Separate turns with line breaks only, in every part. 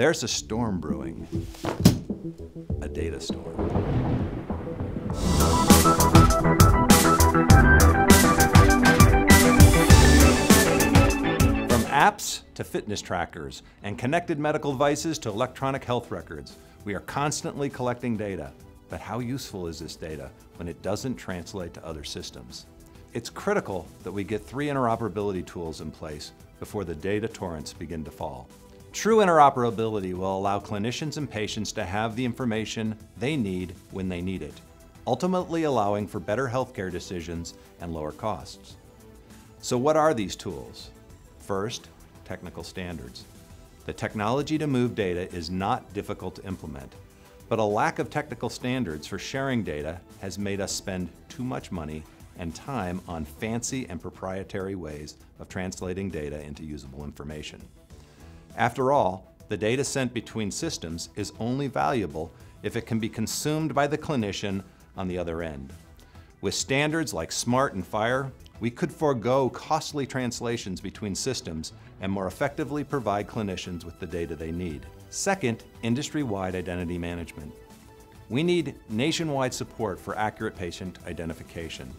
There's a storm brewing, a data storm. From apps to fitness trackers and connected medical devices to electronic health records, we are constantly collecting data. But how useful is this data when it doesn't translate to other systems? It's critical that we get three interoperability tools in place before the data torrents begin to fall. True interoperability will allow clinicians and patients to have the information they need when they need it, ultimately allowing for better healthcare decisions and lower costs. So what are these tools? First, technical standards. The technology to move data is not difficult to implement, but a lack of technical standards for sharing data has made us spend too much money and time on fancy and proprietary ways of translating data into usable information. After all, the data sent between systems is only valuable if it can be consumed by the clinician on the other end. With standards like SMART and FHIR, we could forego costly translations between systems and more effectively provide clinicians with the data they need. Second, industry-wide identity management. We need nationwide support for accurate patient identification.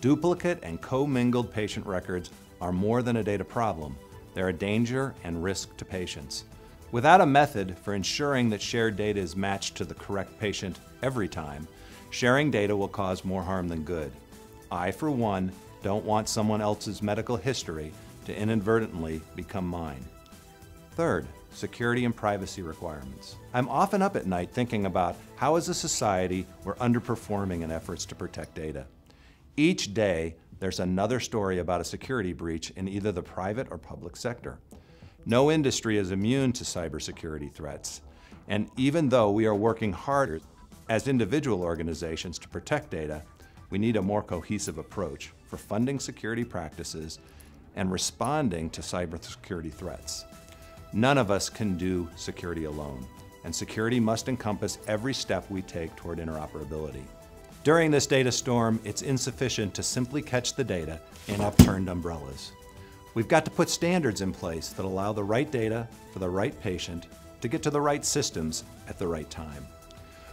Duplicate and commingled patient records are more than a data problem. They're a danger and risk to patients. Without a method for ensuring that shared data is matched to the correct patient every time, sharing data will cause more harm than good. I, for one, don't want someone else's medical history to inadvertently become mine. Third, security and privacy requirements. I'm often up at night thinking about how as a society we're underperforming in efforts to protect data. Each day, there's another story about a security breach in either the private or public sector. No industry is immune to cybersecurity threats. And even though we are working harder as individual organizations to protect data, we need a more cohesive approach for funding security practices and responding to cybersecurity threats. None of us can do security alone, and security must encompass every step we take toward interoperability. During this data storm, it's insufficient to simply catch the data in upturned umbrellas. We've got to put standards in place that allow the right data for the right patient to get to the right systems at the right time.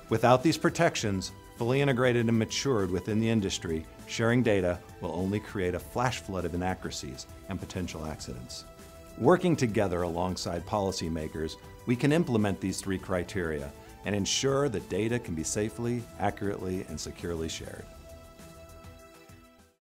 Without these protections, fully integrated and matured within the industry, sharing data will only create a flash flood of inaccuracies and potential accidents. Working together alongside policymakers, we can implement these three criteria and ensure that data can be safely, accurately, and securely shared.